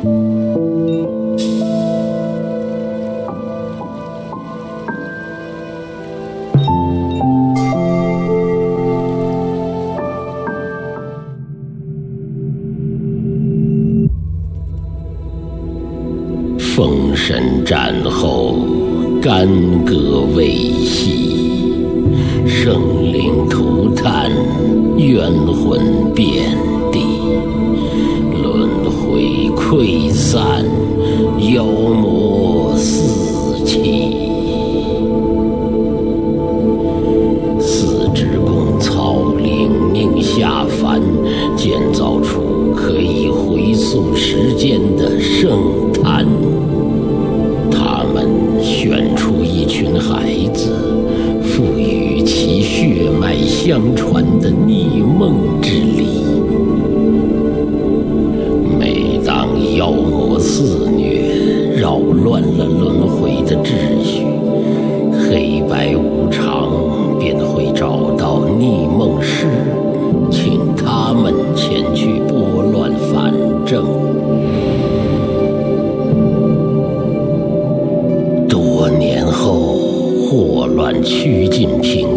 封神战后干戈未息生灵涂炭冤魂遍地。溃散妖魔四起。四肢功操领命下凡建造出可以回溯时曲尽平。